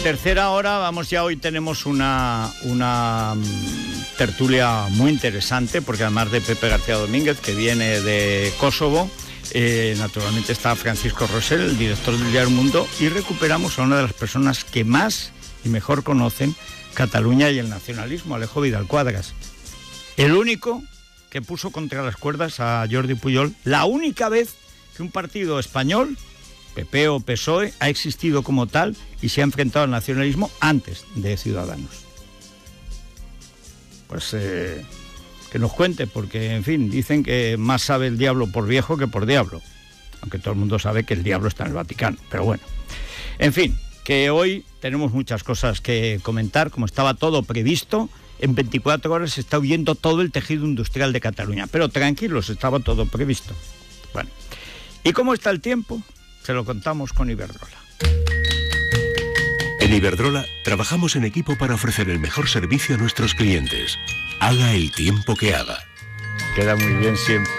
Tercera hora, vamos ya hoy tenemos una, una mm, tertulia muy interesante, porque además de Pepe García Domínguez, que viene de Kosovo, eh, naturalmente está Francisco Rosell, el director del Diario Mundo, y recuperamos a una de las personas que más y mejor conocen Cataluña y el nacionalismo, Alejo Vidal Cuadras. El único que puso contra las cuerdas a Jordi Puyol, la única vez que un partido español, PP o PSOE, ha existido como tal y se ha enfrentado al nacionalismo antes de Ciudadanos. Pues eh, que nos cuente, porque en fin, dicen que más sabe el diablo por viejo que por diablo, aunque todo el mundo sabe que el diablo está en el Vaticano, pero bueno. En fin, que hoy tenemos muchas cosas que comentar, como estaba todo previsto. En 24 horas se está huyendo todo el tejido industrial de Cataluña, pero tranquilos, estaba todo previsto. Bueno, ¿y cómo está el tiempo? Se lo contamos con Iberdrola. En Iberdrola trabajamos en equipo para ofrecer el mejor servicio a nuestros clientes. Haga el tiempo que haga. Queda muy bien siempre.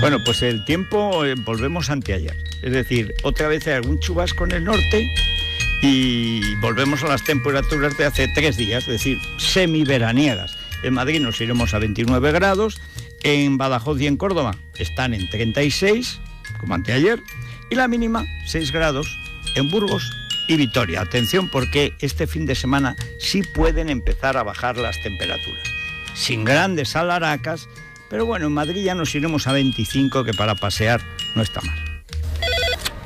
Bueno, pues el tiempo eh, volvemos anteayer. Es decir, otra vez hay algún chubasco en el norte y volvemos a las temperaturas de hace tres días, es decir, semiveraniegas. En Madrid nos iremos a 29 grados, en Badajoz y en Córdoba están en 36, como anteayer, y la mínima 6 grados en Burgos y Vitoria. Atención porque este fin de semana sí pueden empezar a bajar las temperaturas. Sin grandes alaracas, pero bueno, en Madrid ya nos iremos a 25, que para pasear no está mal.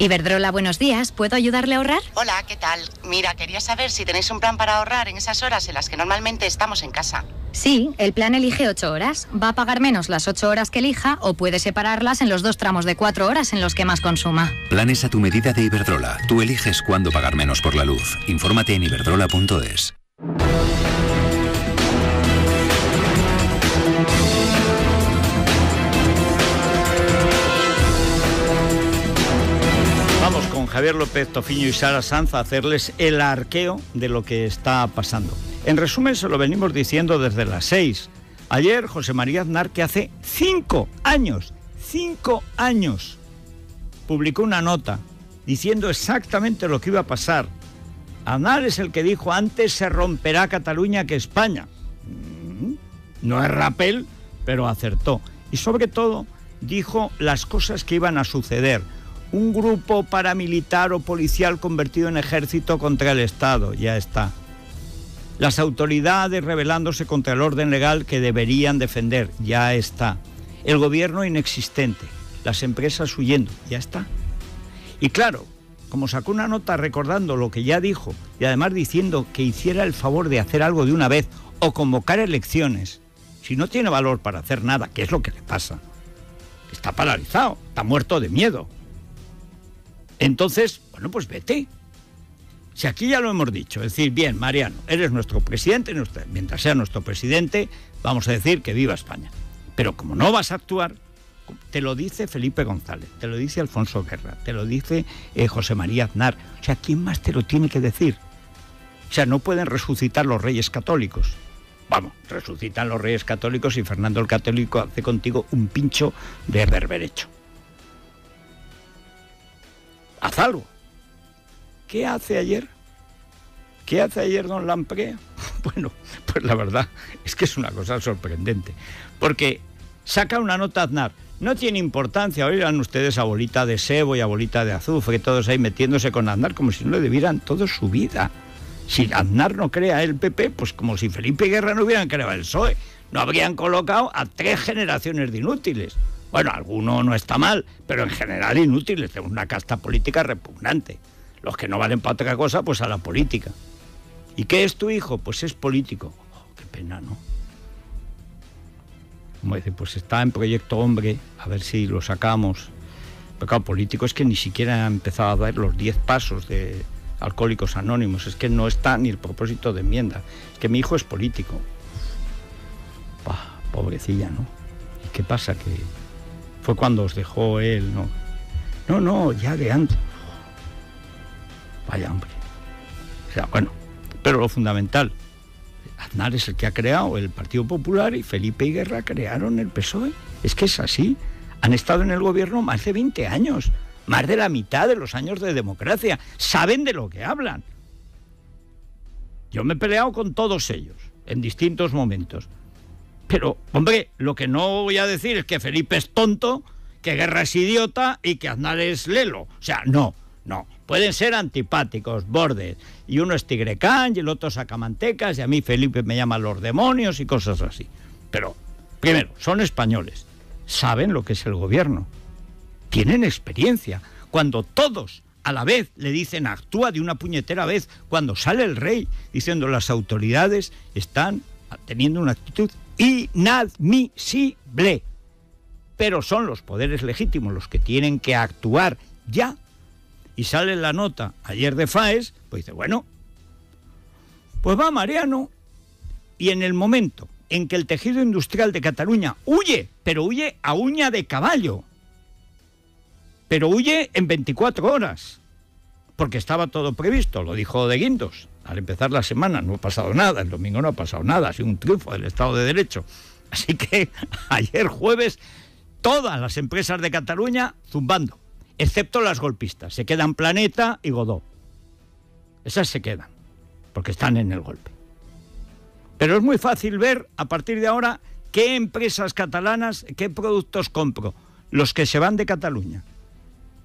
Iberdrola, buenos días. ¿Puedo ayudarle a ahorrar? Hola, ¿qué tal? Mira, quería saber si tenéis un plan para ahorrar en esas horas en las que normalmente estamos en casa. Sí, el plan elige 8 horas. Va a pagar menos las 8 horas que elija o puede separarlas en los dos tramos de 4 horas en los que más consuma. Planes a tu medida de Iberdrola. Tú eliges cuándo pagar menos por la luz. Infórmate en iberdrola.es. Javier López Tofiño y Sara Sanz hacerles el arqueo de lo que está pasando. En resumen, se lo venimos diciendo desde las seis. Ayer José María Aznar, que hace cinco años, cinco años, publicó una nota diciendo exactamente lo que iba a pasar. Aznar es el que dijo antes se romperá Cataluña que España. Mm, No es rapel, pero acertó. Y sobre todo dijo las cosas que iban a suceder. Un grupo paramilitar o policial convertido en ejército contra el Estado, ya está. Las autoridades rebelándose contra el orden legal que deberían defender, ya está. El gobierno inexistente, las empresas huyendo, ya está. Y claro, como sacó una nota recordando lo que ya dijo y además diciendo que hiciera el favor de hacer algo de una vez o convocar elecciones, si no tiene valor para hacer nada, ¿qué es lo que le pasa? Está paralizado, está muerto de miedo. Entonces, bueno, pues vete. Si aquí ya lo hemos dicho, es decir, bien, Mariano, eres nuestro presidente, mientras sea nuestro presidente, vamos a decir que viva España. Pero como no vas a actuar, te lo dice Felipe González, te lo dice Alfonso Guerra, te lo dice eh, José María Aznar. O sea, ¿quién más te lo tiene que decir? O sea, no pueden resucitar los reyes católicos. Vamos, resucitan los reyes católicos y Fernando el Católico hace contigo un pincho de berberecho. Haz algo. ¿Qué hace ayer? ¿Qué hace ayer don Lamprea? Bueno, pues la verdad es que es una cosa sorprendente. Porque saca una nota Aznar. No tiene importancia, oigan ustedes a bolita de sebo y a bolita de azufre, todos ahí metiéndose con Aznar como si no le debieran toda su vida. Si Aznar no crea el PP, pues como si Felipe Guerra no hubieran creado el PSOE. No habrían colocado a tres generaciones de inútiles. Bueno, alguno no está mal, pero en general inútiles. Tenemos una casta política repugnante. Los que no valen para otra cosa, pues a la política. ¿Y qué es tu hijo? Pues es político. Oh, qué pena, ¿no? Como dice, pues está en Proyecto Hombre, a ver si lo sacamos. Pero claro, político es que ni siquiera ha empezado a dar los 10 pasos de Alcohólicos Anónimos. Es que no está ni el propósito de enmienda. Es que mi hijo es político. Pobrecilla, ¿no? ¿Y qué pasa? Que fue cuando os dejó él, ¿no? No, no, ya de antes. Vaya hombre. O sea, bueno, pero lo fundamental, Aznar es el que ha creado el Partido Popular y Felipe y Guerra crearon el PSOE. Es que es así. Han estado en el gobierno más de 20 años. más de la mitad de los años de democracia. Saben de lo que hablan. Yo me he peleado con todos ellos en distintos momentos. Pero, hombre, lo que no voy a decir es que Felipe es tonto, que Guerra es idiota y que Aznar es lelo. O sea, no, no. Pueden ser antipáticos, bordes. Y uno es tigrecán y el otro sacamantecas y a mí Felipe me llama los demonios y cosas así. Pero, primero, son españoles. Saben lo que es el gobierno. Tienen experiencia. Cuando todos a la vez le dicen actúa de una puñetera vez, cuando sale el rey diciendo las autoridades están teniendo una actitud inadmisible. Pero son los poderes legítimos los que tienen que actuar ya y sale la nota ayer de FAES, pues dice, bueno, pues va Mariano y en el momento en que el tejido industrial de Cataluña huye, pero huye a uña de caballo, pero huye en 24 horas, porque estaba todo previsto, lo dijo de Guindos. Al empezar la semana no ha pasado nada, el domingo no ha pasado nada, ha sido un triunfo del Estado de Derecho. Así que ayer jueves todas las empresas de Cataluña zumbando excepto las golpistas. Se quedan Planeta y Godó. Esas se quedan, porque están en el golpe. Pero es muy fácil ver a partir de ahora qué empresas catalanas, qué productos compro, los que se van de Cataluña.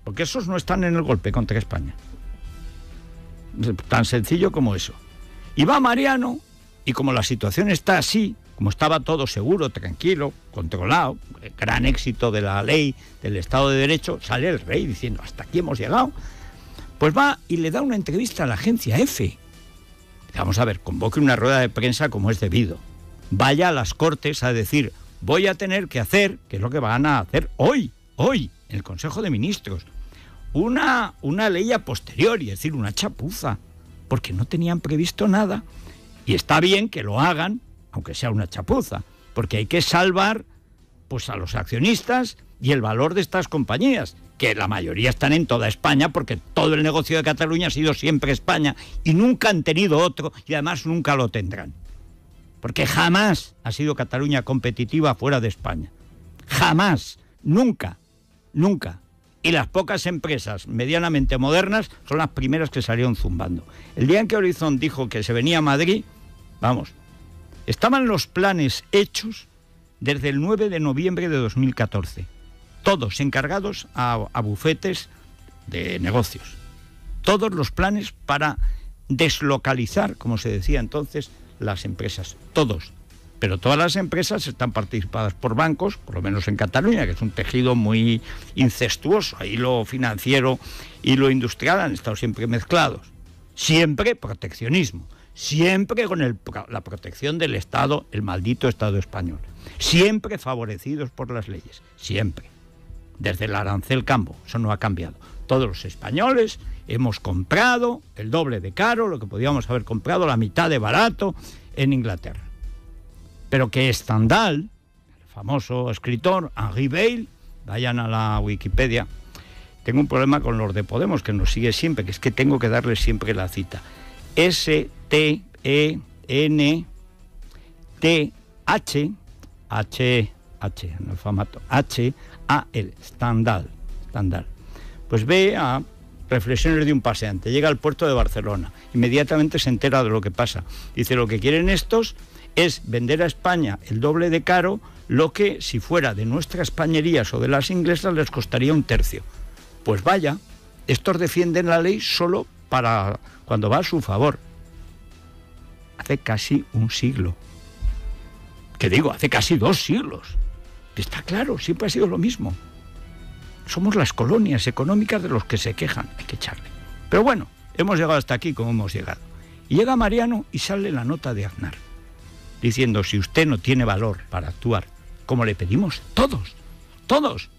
Porque esos no están en el golpe contra España. Tan sencillo como eso. Y va Mariano, y como la situación está así, como estaba todo seguro, tranquilo, controlado, gran éxito de la ley, del Estado de Derecho, sale el rey diciendo, hasta aquí hemos llegado. Pues va y le da una entrevista a la agencia F. Vamos a ver, convoque una rueda de prensa como es debido. Vaya a las Cortes a decir, voy a tener que hacer, que es lo que van a hacer hoy, hoy, en el Consejo de Ministros, una, una ley a posteriori, es decir, una chapuza, porque no tenían previsto nada. Y está bien que lo hagan aunque sea una chapuza, porque hay que salvar pues a los accionistas y el valor de estas compañías, que la mayoría están en toda España, porque todo el negocio de Cataluña ha sido siempre España y nunca han tenido otro y además nunca lo tendrán. Porque jamás ha sido Cataluña competitiva fuera de España. Jamás, nunca, nunca. Y las pocas empresas medianamente modernas son las primeras que salieron zumbando. El día en que Horizon dijo que se venía a Madrid, vamos, Estaban los planes hechos desde el 9 de noviembre de 2014, todos encargados a, bufetes de negocios. Todos los planes para deslocalizar, como se decía entonces, las empresas. Todos. Pero todas las empresas están participadas por bancos, por lo menos en Cataluña, que es un tejido muy incestuoso. Ahí lo financiero y lo industrial han estado siempre mezclados. Siempre proteccionismo siempre con la protección del Estado, el maldito Estado español, siempre favorecidos por las leyes, siempre. Desde el arancel campo, eso no ha cambiado. Todos los españoles hemos comprado el doble de caro, lo que podíamos haber comprado la mitad de barato en Inglaterra. Pero que Stendhal, el famoso escritor Henri Bale, vayan a la Wikipedia, tengo un problema con los de Podemos, que nos sigue siempre, que es que tengo que darle siempre la cita. S T N T H H H analfabeto H A L Standal Standal pues ve a reflexiones de un paseante. Llega al puerto de Barcelona. Inmediatamente se entera de lo que pasa. Dice lo que quieren estos es vender a España el doble de caro lo que si fuera de nuestras españerías o de las inglesas les costaría un tercio pues vaya estos defienden la ley solo para cuando va a su favor hace casi un siglo. Que digo, hace casi dos siglos. Está claro, siempre ha sido lo mismo. Somos las colonias económicas de los que se quejan, hay que echarle. Pero bueno, hemos llegado hasta aquí como hemos llegado. Y llega Mariano y sale la nota de Aznar, diciendo, si usted no tiene valor para actuar, como le pedimos todos, todos.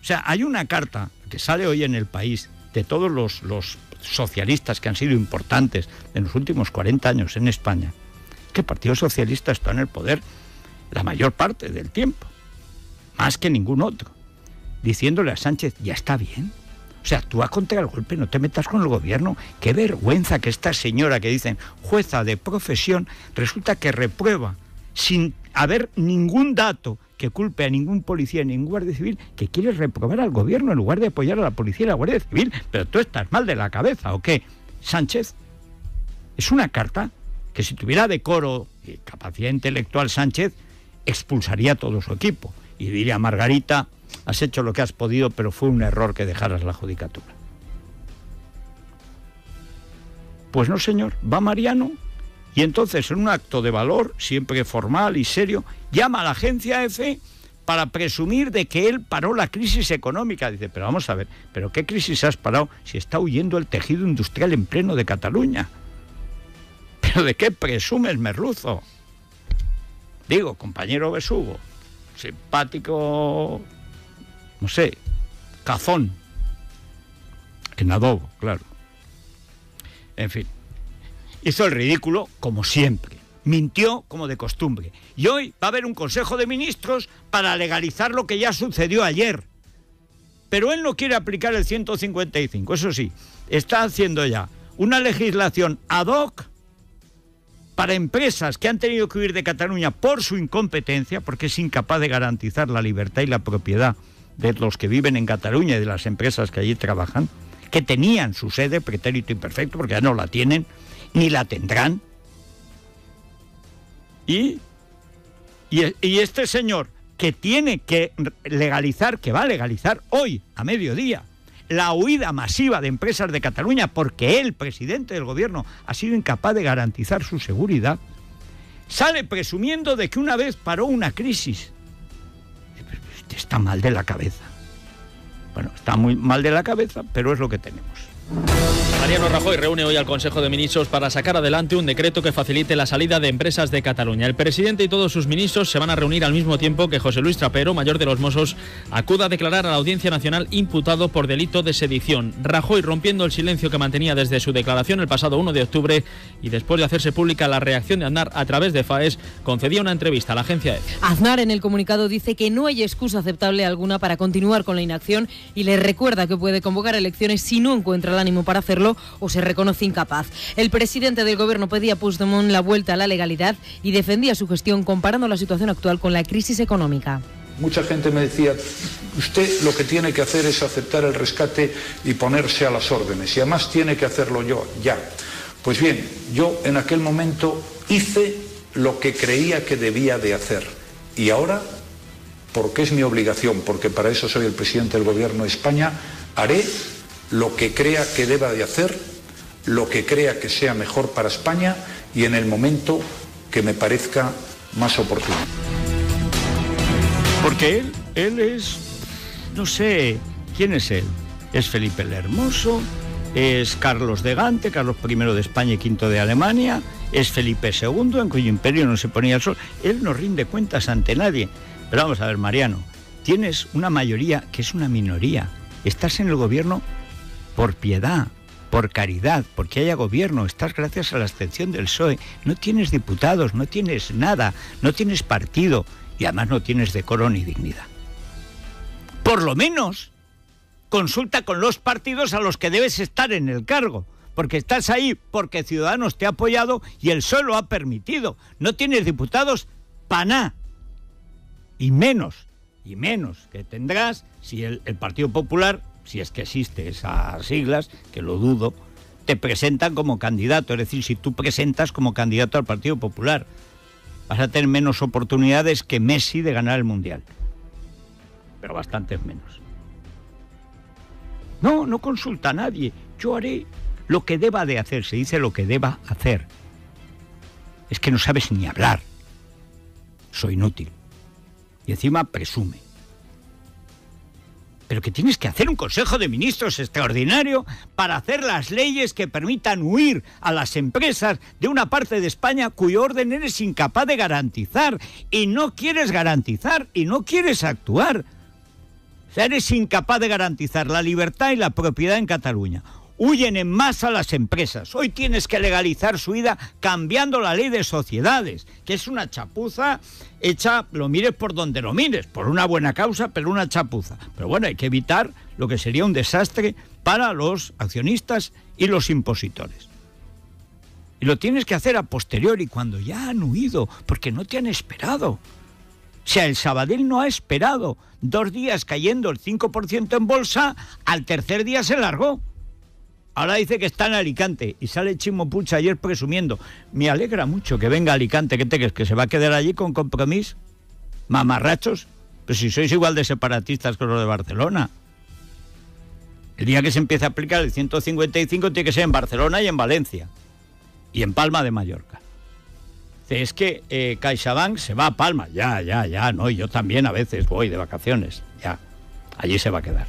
O sea, hay una carta que sale hoy en el país de todos los, los socialistas que han sido importantes en los últimos 40 años en España, que el Partido Socialista está en el poder la mayor parte del tiempo, más que ningún otro, diciéndole a Sánchez, ya está bien. O sea, actúa contra el golpe, no te metas con el gobierno. Qué vergüenza que esta señora que dicen jueza de profesión resulta que reprueba sin, haber ningún dato que culpe a ningún policía, ningún guardia civil, que quiere reprobar al gobierno en lugar de apoyar a la policía y la guardia civil. Pero tú estás mal de la cabeza, ¿o qué? Sánchez, es una carta que si tuviera decoro y capacidad intelectual Sánchez, expulsaría a todo su equipo. Y diría, Margarita, has hecho lo que has podido, pero fue un error que dejaras la judicatura. Pues no, señor, va Mariano y entonces en un acto de valor, siempre formal y serio, llama a la agencia EFE para presumir de que él paró la crisis económica. Dice, pero vamos a ver, ¿pero qué crisis has parado si está huyendo el tejido industrial en pleno de Cataluña? ¿Pero de qué presumes, merluzo? Digo, compañero Besugo, simpático, no sé, cazón, en adobo, claro. En fin, hizo el ridículo como siempre. Mintió como de costumbre. Y hoy va a haber un Consejo de Ministros para legalizar lo que ya sucedió ayer. Pero él no quiere aplicar el 155, eso sí, está haciendo ya una legislación ad hoc para empresas que han tenido que huir de Cataluña por su incompetencia, porque es incapaz de garantizar la libertad y la propiedad de los que viven en Cataluña y de las empresas que allí trabajan, que tenían su sede pretérito imperfecto, porque ya no la tienen, ni la tendrán. Y, y, este señor que tiene que legalizar, que va a legalizar hoy, a mediodía, la huida masiva de empresas de Cataluña porque él, presidente del gobierno, ha sido incapaz de garantizar su seguridad, sale presumiendo de que una vez paró una crisis. Está mal de la cabeza. Bueno, está muy mal de la cabeza, pero es lo que tenemos. Mariano Rajoy reúne hoy al Consejo de Ministros para sacar adelante un decreto que facilite la salida de empresas de Cataluña. El presidente y todos sus ministros se van a reunir al mismo tiempo que José Luis Trapero, mayor de los Mossos, acuda a declarar a la Audiencia Nacional imputado por delito de sedición. Rajoy, rompiendo el silencio que mantenía desde su declaración el pasado 1 de octubre y después de hacerse pública la reacción de Aznar a través de FAES, concedía una entrevista a la agencia EFE. Aznar en el comunicado dice que no hay excusa aceptable alguna para continuar con la inacción y le recuerda que puede convocar elecciones si no encuentra el ánimo para hacerlo o se reconoce incapaz. El presidente del gobierno pedía a Puigdemont la vuelta a la legalidad y defendía su gestión comparando la situación actual con la crisis económica. Mucha gente me decía, usted lo que tiene que hacer es aceptar el rescate y ponerse a las órdenes, y además tiene que hacerlo yo, ya. Pues bien, yo en aquel momento hice lo que creía que debía de hacer, y ahora, porque es mi obligación, porque para eso soy el presidente del Gobierno de España, haré lo que crea que deba de hacer, lo que crea que sea mejor para España y en el momento que me parezca más oportuno. Porque él, él es, no sé, ¿quién es él? ¿Es Felipe el Hermoso? ¿Es Carlos de Gante, Carlos I de España y V de Alemania? ¿Es Felipe II, en cuyo imperio no se ponía el sol? Él no rinde cuentas ante nadie. Pero vamos a ver, Mariano, tienes una mayoría que es una minoría. Estás en el gobierno por piedad, por caridad, porque haya gobierno, estás gracias a la abstención del PSOE, no tienes diputados, no tienes nada, no tienes partido y además no tienes decoro ni dignidad. Por lo menos consulta con los partidos a los que debes estar en el cargo, porque estás ahí porque Ciudadanos te ha apoyado y el PSOE lo ha permitido. No tienes diputados paná y menos, y menos que tendrás si el, el Partido Popular si es que existe esas siglas, que lo dudo, te presentan como candidato. Es decir, si tú presentas como candidato al Partido Popular, vas a tener menos oportunidades que Messi de ganar el Mundial. Pero bastantes menos. No, no consulta a nadie. Yo haré lo que deba de hacer. Se dice lo que deba hacer. Es que no sabes ni hablar. Soy inútil. Y encima presume pero que tienes que hacer un Consejo de Ministros extraordinario para hacer las leyes que permitan huir a las empresas de una parte de España cuyo orden eres incapaz de garantizar y no quieres garantizar y no quieres actuar. O sea, eres incapaz de garantizar la libertad y la propiedad en Cataluña huyen en masa las empresas. Hoy tienes que legalizar su ida cambiando la ley de sociedades, que es una chapuza hecha, lo mires por donde lo mires, por una buena causa, pero una chapuza. Pero bueno, hay que evitar lo que sería un desastre para los accionistas y los impositores. Y lo tienes que hacer a posteriori, cuando ya han huido, porque no te han esperado. O sea, el Sabadell no ha esperado dos días cayendo el 5% en bolsa, al tercer día se largó. Ahora dice que está en Alicante y sale Chimo Pucha ayer presumiendo. Me alegra mucho que venga a Alicante, ¿qué te crees? ¿Que se va a quedar allí con compromiso? ¿Mamarrachos? Pues si sois igual de separatistas que los de Barcelona. El día que se empiece a aplicar el 155 tiene que ser en Barcelona y en Valencia. Y en Palma de Mallorca. Es que eh, CaixaBank se va a Palma. Ya, ya, ya, no. Y yo también a veces voy de vacaciones. Ya. Allí se va a quedar.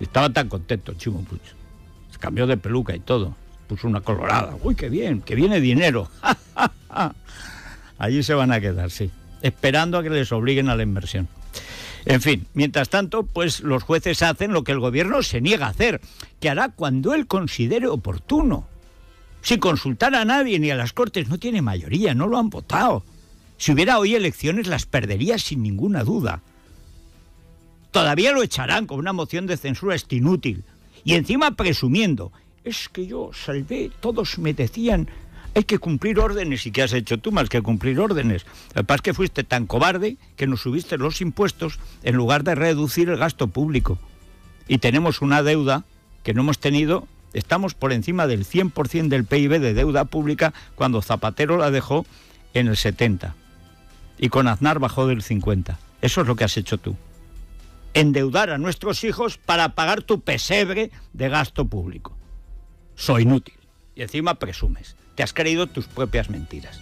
Estaba tan contento Chimo Puig. Se cambió de peluca y todo. Puso una colorada. Uy, qué bien, que viene dinero. Allí se van a quedar, sí. Esperando a que les obliguen a la inversión. En fin, mientras tanto, pues los jueces hacen lo que el gobierno se niega a hacer, que hará cuando él considere oportuno. Sin consultar a nadie ni a las Cortes, no tiene mayoría, no lo han votado. Si hubiera hoy elecciones las perdería sin ninguna duda. Todavía lo echarán con una moción de censura este inútil. Y encima presumiendo, es que yo salvé, todos me decían, hay que cumplir órdenes. ¿Y qué has hecho tú más que cumplir órdenes? Que pasa es que fuiste tan cobarde que nos subiste los impuestos en lugar de reducir el gasto público. Y tenemos una deuda que no hemos tenido, estamos por encima del 100% del PIB de deuda pública cuando Zapatero la dejó en el 70. Y con Aznar bajó del 50. Eso es lo que has hecho tú endeudar a nuestros hijos para pagar tu pesebre de gasto público. Soy inútil. Y encima presumes. Te has creído tus propias mentiras.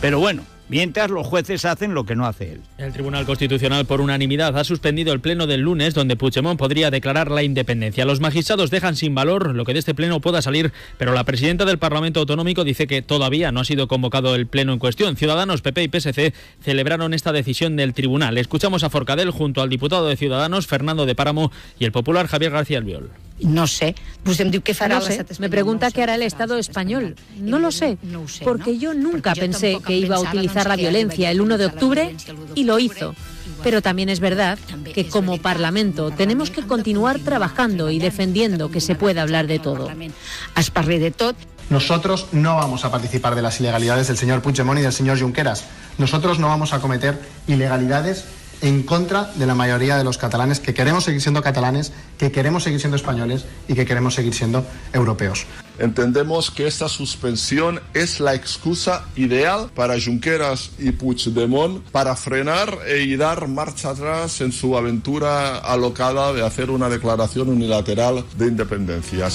Pero bueno, mientras los jueces hacen lo que no hace él. El Tribunal Constitucional por unanimidad ha suspendido el pleno del lunes donde Puigdemont podría declarar la independencia. Los magistrados dejan sin valor lo que de este pleno pueda salir, pero la presidenta del Parlamento Autonómico dice que todavía no ha sido convocado el pleno en cuestión. Ciudadanos, PP y PSC celebraron esta decisión del tribunal. Escuchamos a Forcadell junto al diputado de Ciudadanos Fernando de Páramo y el popular Javier García Albiol. No sé. Pues em diu què farà no sé. Me pregunta qué hará el Estado español. No lo sé, porque yo nunca pensé que iba a utilizar la violencia el 1 de octubre y lo hizo. Pero también es verdad que como Parlamento tenemos que continuar trabajando y defendiendo que se pueda hablar de todo. de todo. Nosotros no vamos a participar de las ilegalidades del señor Puigdemont y del señor Junqueras. Nosotros no vamos a cometer ilegalidades en contra de la mayoría de los catalanes que queremos seguir siendo catalanes, que queremos seguir siendo españoles y que queremos seguir siendo europeos. Entendemos que esta suspensión es la excusa ideal para Junqueras y Puigdemont para frenar y dar marcha atrás en su aventura alocada de hacer una declaración unilateral de independencia.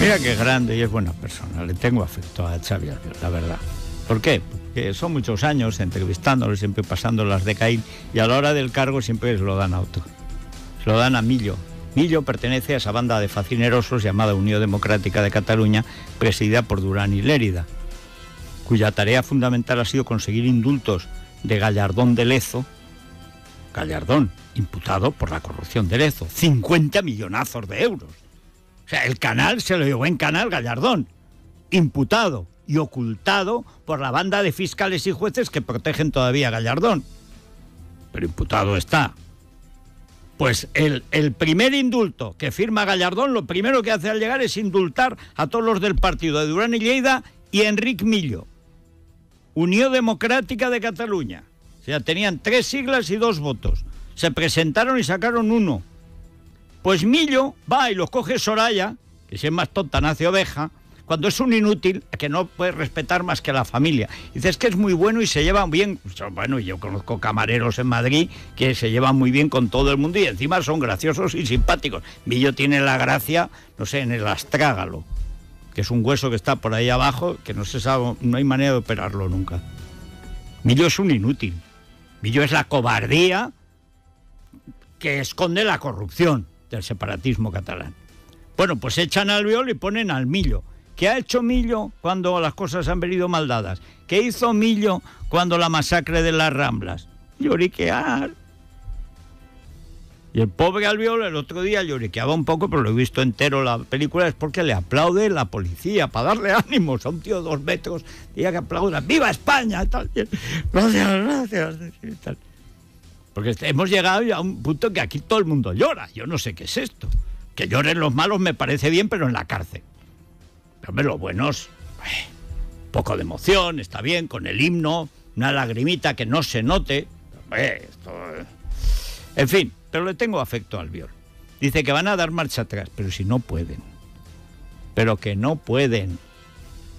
Mira qué grande y es buena persona. Le tengo afecto a Xavi, la verdad. ¿Por qué? Son muchos años entrevistándolo, siempre pasando las de Caín, y a la hora del cargo siempre se lo dan a otro. Se lo dan a Millo. Millo pertenece a esa banda de facinerosos llamada Unión Democrática de Cataluña, presidida por Durán y Lérida, cuya tarea fundamental ha sido conseguir indultos de Gallardón de Lezo, Gallardón, imputado por la corrupción de Lezo, 50 millonazos de euros. O sea, el canal se lo llevó en canal Gallardón, imputado y ocultado por la banda de fiscales y jueces que protegen todavía a Gallardón. Pero imputado está. Pues el, el, primer indulto que firma Gallardón, lo primero que hace al llegar es indultar a todos los del partido de Durán y Lleida y Enric Millo. Unión Democrática de Cataluña. O sea, tenían tres siglas y dos votos. Se presentaron y sacaron uno. Pues Millo va y los coge Soraya, que si es más tonta nace oveja, cuando es un inútil que no puede respetar más que la familia. Dices que es muy bueno y se llevan bien. Bueno, yo conozco camareros en Madrid que se llevan muy bien con todo el mundo y encima son graciosos y simpáticos. Millo tiene la gracia, no sé, en el astrágalo, que es un hueso que está por ahí abajo, que no se no hay manera de operarlo nunca. Millo es un inútil. Millo es la cobardía que esconde la corrupción del separatismo catalán. Bueno, pues echan al viol y ponen al Millo. ¿Qué ha hecho Millo cuando las cosas han venido mal dadas? ¿Qué hizo Millo cuando la masacre de las Ramblas? Lloriquear. Y el pobre Albiol el otro día lloriqueaba un poco, pero lo he visto entero la película, es porque le aplaude la policía para darle ánimos a un tío dos metros, diga que aplauda, ¡Viva España! Gracias, gracias. Porque hemos llegado a un punto que aquí todo el mundo llora. Yo no sé qué es esto. Que lloren los malos me parece bien, pero en la cárcel. Hombre, lo bueno es eh, poco de emoción, está bien, con el himno, una lagrimita que no se note. Esto, eh. En fin, pero le tengo afecto al Biol. Dice que van a dar marcha atrás, pero si no pueden. Pero que no pueden.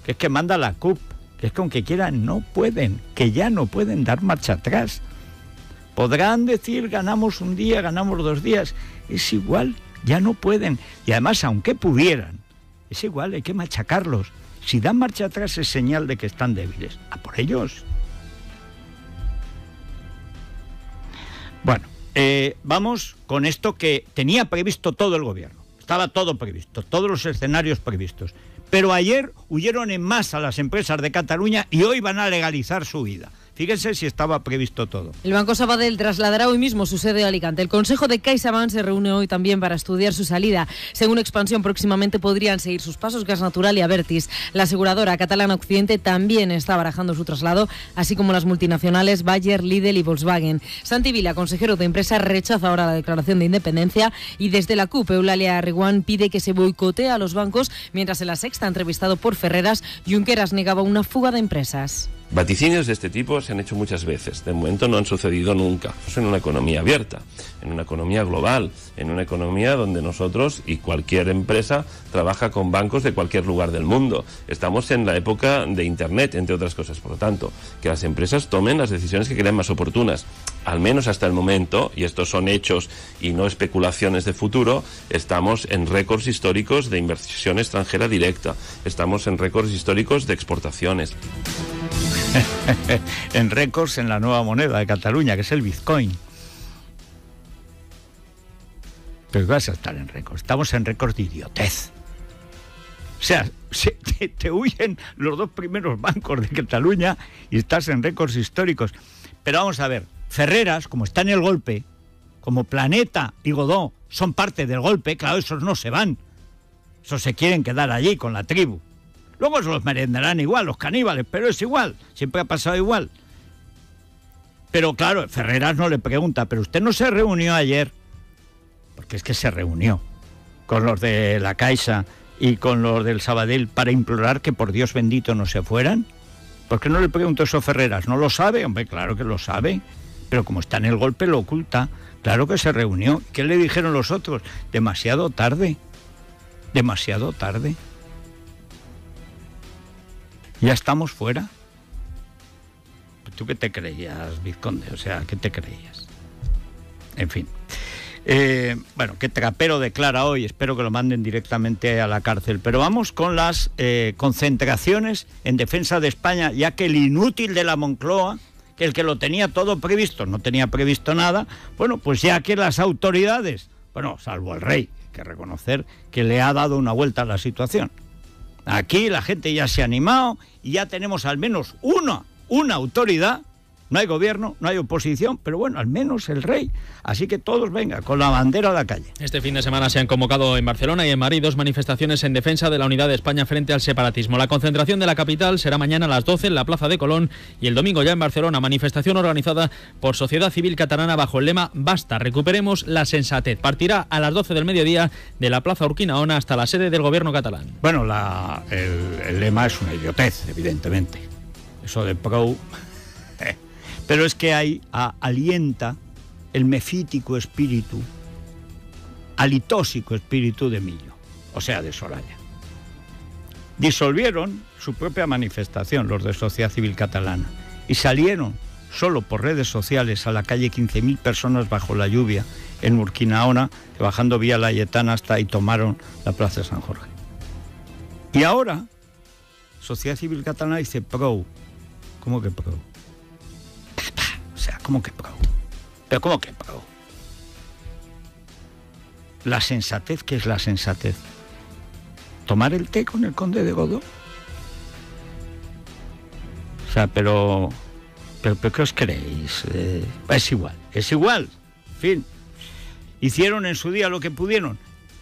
Que es que manda la CUP. Que es que aunque quieran, no pueden. Que ya no pueden dar marcha atrás. Podrán decir ganamos un día, ganamos dos días. Es igual, ya no pueden. Y además, aunque pudieran, es igual, hay que machacarlos. Si dan marcha atrás es señal de que están débiles. A por ellos. Bueno, eh, vamos con esto que tenía previsto todo el gobierno. Estaba todo previsto, todos los escenarios previstos. Pero ayer huyeron en masa las empresas de Cataluña y hoy van a legalizar su vida. Fíjense si estaba previsto todo. El Banco Sabadell trasladará hoy mismo su sede a Alicante. El Consejo de CaixaBank se reúne hoy también para estudiar su salida. Según Expansión, próximamente podrían seguir sus pasos Gas Natural y Avertis. La aseguradora catalana Occidente también está barajando su traslado, así como las multinacionales Bayer, Lidl y Volkswagen. Santi Vila, consejero de empresa, rechaza ahora la declaración de independencia y desde la CUP, Eulalia Reguán pide que se boicotee a los bancos, mientras en la sexta, entrevistado por Ferreras, Junqueras negaba una fuga de empresas. Vaticinios de este tipo se han hecho muchas veces. De momento no han sucedido nunca. Es en una economía abierta, en una economía global, en una economía donde nosotros y cualquier empresa trabaja con bancos de cualquier lugar del mundo. Estamos en la época de Internet, entre otras cosas. Por lo tanto, que las empresas tomen las decisiones que crean más oportunas. Al menos hasta el momento, y estos son hechos y no especulaciones de futuro, estamos en récords históricos de inversión extranjera directa. Estamos en récords históricos de exportaciones. en récords en la nueva moneda de Cataluña, que es el Bitcoin. Pero vas a estar en récords. Estamos en récords de idiotez. O sea, se, te, te, huyen los dos primeros bancos de Cataluña y estás en récords históricos. Pero vamos a ver, Ferreras, como está en el golpe, como Planeta y Godó son parte del golpe, claro, esos no se van. Esos se quieren quedar allí con la tribu. Luego se los merendarán igual, los caníbales, pero es igual, siempre ha pasado igual. Pero claro, Ferreras no le pregunta, ¿pero usted no se reunió ayer? Porque es que se reunió con los de la Caixa y con los del Sabadell para implorar que por Dios bendito no se fueran. ¿Por qué no le pregunto eso a Ferreras? ¿No lo sabe? Hombre, claro que lo sabe. Pero como está en el golpe, lo oculta. Claro que se reunió. ¿Qué le dijeron los otros? Demasiado tarde. Demasiado tarde. ¿Ya estamos fuera? ¿Tú qué te creías, Vizconde? O sea, ¿qué te creías? En fin. Eh, bueno, que Trapero declara hoy, espero que lo manden directamente a la cárcel. Pero vamos con las eh, concentraciones en defensa de España, ya que el inútil de la Moncloa, que el que lo tenía todo previsto, no tenía previsto nada, bueno, pues ya que las autoridades, bueno, salvo el rey, hay que reconocer que le ha dado una vuelta a la situación. Aquí la gente ya se ha animado y ya tenemos al menos una, una autoridad. No hay gobierno, no hay oposición, pero bueno, al menos el rey. Así que todos venga, con la bandera a la calle. Este fin de semana se han convocado en Barcelona y en Madrid dos manifestaciones en defensa de la unidad de España frente al separatismo. La concentración de la capital será mañana a las 12 en la Plaza de Colón y el domingo ya en Barcelona, manifestación organizada por Sociedad Civil Catalana bajo el lema Basta, recuperemos la sensatez. Partirá a las 12 del mediodía de la Plaza Urquinaona hasta la sede del gobierno catalán. Bueno, la, el, el lema es una idiotez, evidentemente. Eso de pro... Pero es que hay, a, alienta el mefítico espíritu, alitósico espíritu de Millo, o sea, de Soraya. Disolvieron su propia manifestación, los de Sociedad Civil Catalana, y salieron solo por redes sociales a la calle 15.000 personas bajo la lluvia en Urquinaona, bajando vía Layetana hasta ahí tomaron la Plaza de San Jorge. Y ahora, Sociedad Civil Catalana dice pro. ¿Cómo que pro? ¿Cómo que pro? ¿Pero cómo que pro? La sensatez, ¿qué es la sensatez? ¿Tomar el té con el conde de Godó? O sea, pero... ¿Pero, pero qué os creéis? Eh, es igual, es igual. En fin, hicieron en su día lo que pudieron.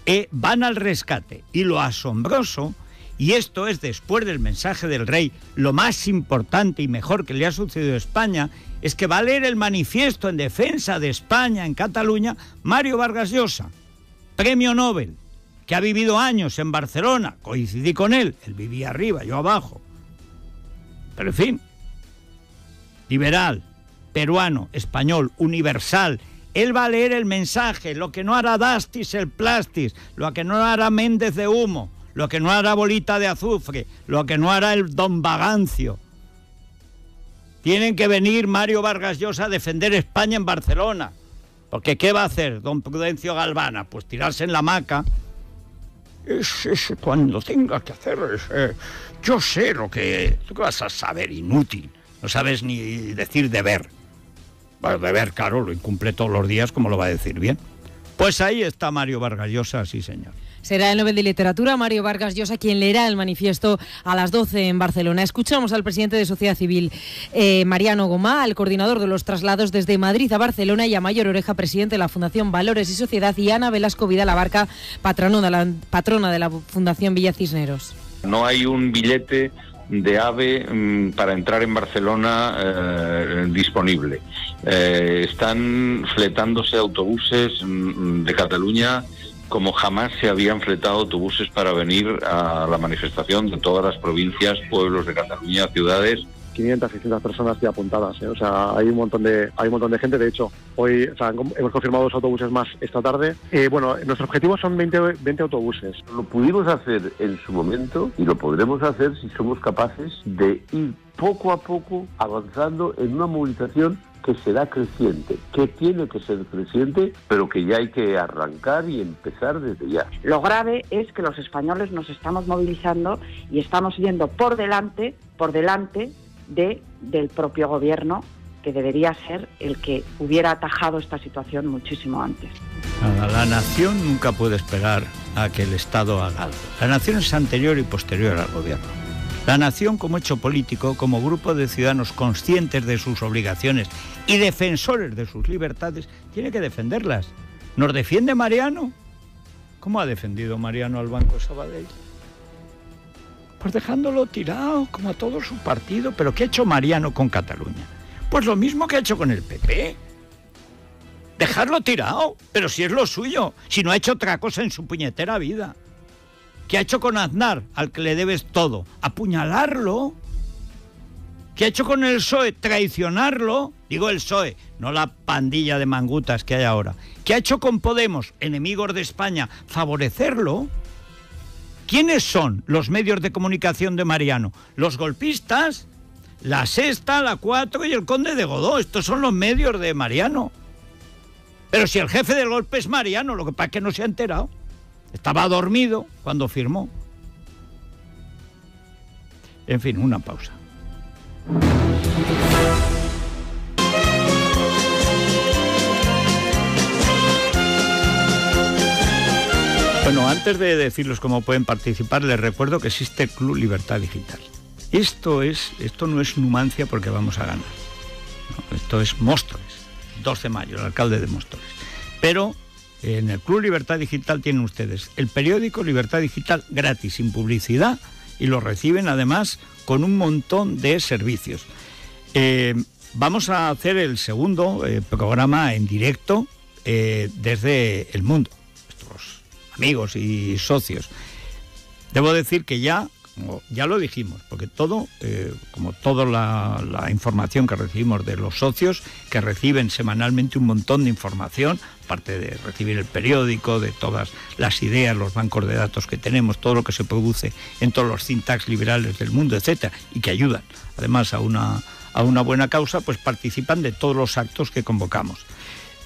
Eh, van al rescate. Y lo asombroso, y esto es después del mensaje del rey, lo más importante y mejor que le ha sucedido a España, es que va a leer el manifiesto en defensa de España en Cataluña Mario Vargas Llosa, premio Nobel, que ha vivido años en Barcelona, coincidí con él, él vivía arriba, yo abajo. Pero en fin, liberal, peruano, español, universal. Él va a leer el mensaje, lo que no hará Dastis el Plastis, lo que no hará Méndez de Humo, lo que no hará Bolita de Azufre, lo que no hará el Don Vagancio. Tienen que venir Mario Vargas Llosa a defender España en Barcelona. Porque ¿qué va a hacer don Prudencio Galvana? Pues tirarse en la hamaca. Es, es cuando tenga que hacer... es, yo sé lo que... ¿Tú qué vas a saber? Inútil. No sabes ni decir deber. Bueno, deber, claro, lo incumple todos los días, como lo va a decir bien. Pues ahí está Mario Vargas Llosa, sí señor. Será el Nobel de Literatura, Mario Vargas Llosa, quien leerá el manifiesto a las 12 en Barcelona. Escuchamos al presidente de Sociedad Civil, eh, Mariano Gomá, al coordinador de los traslados desde Madrid a Barcelona y a Mayor Oreja, presidente de la Fundación Valores y Sociedad, y Ana Velasco Vidal Abarca, patrona de la, patrona de la Fundación Villa Cisneros. No hay un billete de AVE mm, para entrar en Barcelona eh, disponible. Eh, están fletándose autobuses mm, de Cataluña como jamás se habían fletado autobuses para venir a la manifestación de todas las provincias, pueblos de Cataluña, ciudades 500, 600 personas ya apuntadas. ¿eh? O sea, hay un montón de hay un montón de gente. De hecho, hoy o sea, hemos confirmado dos autobuses más esta tarde. Eh, bueno, nuestro objetivo son 20, 20 autobuses. Lo pudimos hacer en su momento y lo podremos hacer si somos capaces de ir poco a poco avanzando en una movilización que será creciente, que tiene que ser creciente, pero que ya hay que arrancar y empezar desde ya. Lo grave es que los españoles nos estamos movilizando y estamos yendo por delante, por delante de, del propio gobierno, que debería ser el que hubiera atajado esta situación muchísimo antes. Nada, la nación nunca puede esperar a que el Estado haga algo. La nación es anterior y posterior al gobierno. La nación como hecho político, como grupo de ciudadanos conscientes de sus obligaciones y defensores de sus libertades, tiene que defenderlas. ¿Nos defiende Mariano? ¿Cómo ha defendido Mariano al Banco Sabadell? Pues dejándolo tirado, como a todo su partido. ¿Pero qué ha hecho Mariano con Cataluña? Pues lo mismo que ha hecho con el PP. Dejarlo tirado, pero si es lo suyo, si no ha hecho otra cosa en su puñetera vida. ¿Qué ha hecho con Aznar, al que le debes todo? Apuñalarlo. ¿Qué ha hecho con el PSOE? Traicionarlo. Digo el PSOE, no la pandilla de mangutas que hay ahora. ¿Qué ha hecho con Podemos, enemigos de España? Favorecerlo. ¿Quiénes son los medios de comunicación de Mariano? ¿Los golpistas? La Sexta, la Cuatro y el Conde de Godó. Estos son los medios de Mariano. Pero si el jefe del golpe es Mariano, lo que pasa es que no se ha enterado. Estaba dormido cuando firmó. En fin, una pausa. Bueno, antes de decirles cómo pueden participar, les recuerdo que existe Club Libertad Digital. Esto, es, esto no es Numancia porque vamos a ganar. Esto es Móstoles, 12 de mayo, el alcalde de Móstoles. Pero en el Club Libertad Digital tienen ustedes el periódico Libertad Digital gratis, sin publicidad, y lo reciben además con un montón de servicios. Eh, vamos a hacer el segundo eh, programa en directo eh, desde el mundo, nuestros amigos y socios. Debo decir que ya, ya lo dijimos, porque todo, eh, como toda la, información que recibimos de los socios, que reciben semanalmente un montón de información, aparte de recibir el periódico, de todas las ideas, los bancos de datos que tenemos, todo lo que se produce en todos los think liberales del mundo, etcétera, y que ayudan además a una, a una buena causa, pues participan de todos los actos que convocamos.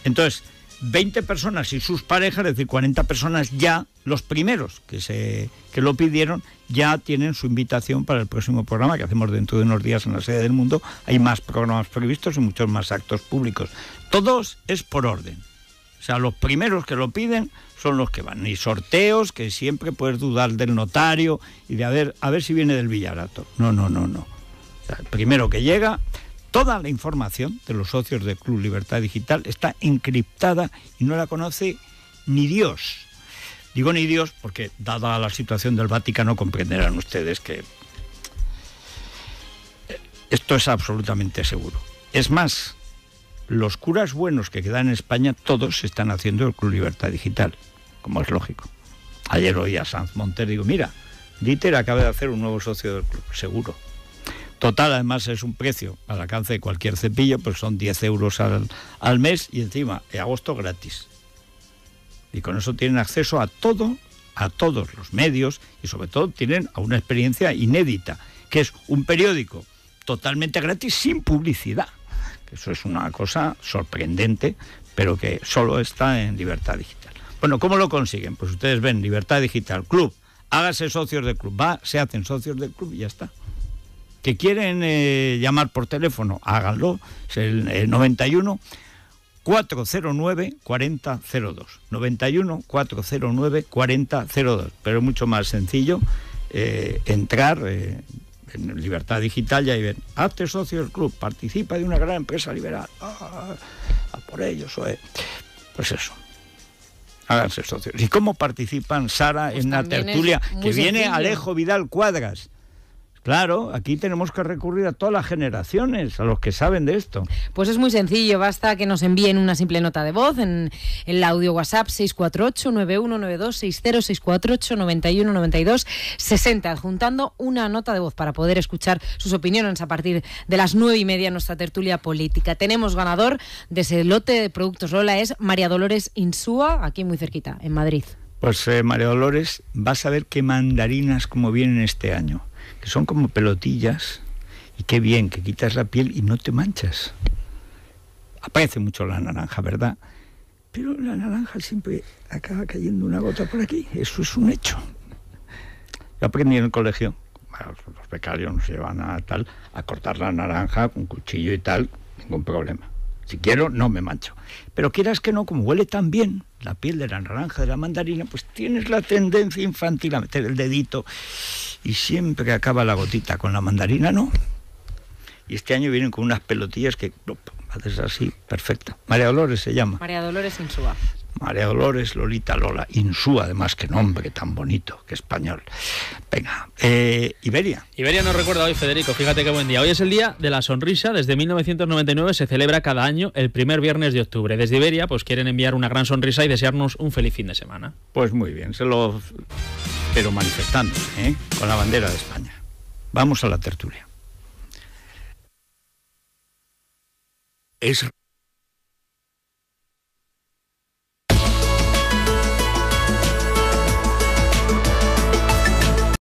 Entonces, 20 personas y sus parejas, es decir, 40 personas ya, los primeros que, se, que lo pidieron, ya tienen su invitación para el próximo programa que hacemos dentro de unos días en la sede del mundo. Hay más programas previstos y muchos más actos públicos. Todos es por orden. O sea, los primeros que lo piden son los que van. Y sorteos, que siempre puedes dudar del notario y de a ver, a ver si viene del Villarato. No, no, no, no. O sea, el primero que llega, toda la información de los socios del Club Libertad Digital está encriptada y no la conoce ni Dios. Digo ni Dios porque, dada la situación del Vaticano, comprenderán ustedes que esto es absolutamente seguro. Es más, los curas buenos que quedan en España, todos están haciendo el Club Libertad Digital, como es lógico. Ayer oí a Sanz Monter, digo, mira, Dieter acaba de hacer un nuevo socio del club, seguro. Total, además es un precio al alcance de cualquier cepillo, pues son 10 euros al, al mes y encima, en agosto gratis. Y con eso tienen acceso a todo, a todos los medios y sobre todo tienen a una experiencia inédita, que es un periódico totalmente gratis sin publicidad. Eso es una cosa sorprendente, pero que solo está en Libertad Digital. Bueno, ¿cómo lo consiguen? Pues ustedes ven Libertad Digital Club, háganse socios del club, va, se hacen socios del club y ya está. Que quieren eh, llamar por teléfono, háganlo, es el, el 91 409 4002. 91 409 4002. Pero es mucho más sencillo eh, entrar eh, en Libertad Digital y ahí ven, hazte socio del club, participa de una gran empresa liberal. Ah, ah, por ello, eso es. Pues eso. Háganse socios. ¿Y cómo participan, Sara, Pues en la también es tertulia? Que viene. Alejo Vidal Cuadras. Claro, aquí tenemos que recurrir a todas las generaciones, a los que saben de esto. Pues es muy sencillo, basta que nos envíen una simple nota de voz en el audio WhatsApp 648-9192-60, adjuntando una nota de voz para poder escuchar sus opiniones a partir de las nueve y media en nuestra tertulia política. Tenemos ganador de ese lote de productos Lola, es María Dolores Insúa, aquí muy cerquita, en Madrid. Pues eh, María Dolores, vas a ver qué mandarinas como vienen este año, que son como pelotillas, y qué bien, que quitas la piel y no te manchas. Aparece mucho la naranja, ¿verdad? Pero la naranja siempre acaba cayendo una gota por aquí, eso es un hecho. Yo aprendí en el colegio, los becarios nos llevan a tal, a cortar la naranja con cuchillo y tal, ningún problema. Si quiero, no me mancho. Pero quieras que no, como huele tan bien la piel de la naranja, de la mandarina, pues tienes la tendencia infantil a meter el dedito y siempre acaba la gotita con la mandarina, ¿no? Y este año vienen con unas pelotillas que haces así, perfecta. María Dolores se llama. María Dolores Insúa. María Dolores, Lolita Lola, Insúa, además, qué nombre tan bonito, qué español. Venga, eh, Iberia. Iberia nos recuerda hoy, Federico, fíjate qué buen día. Hoy es el Día de la Sonrisa. Desde 1999 se celebra cada año el primer viernes de octubre. Desde Iberia, pues quieren enviar una gran sonrisa y desearnos un feliz fin de semana. Pues muy bien, se lo... Pero manifestando, ¿eh? con la bandera de España. Vamos a la tertulia. Es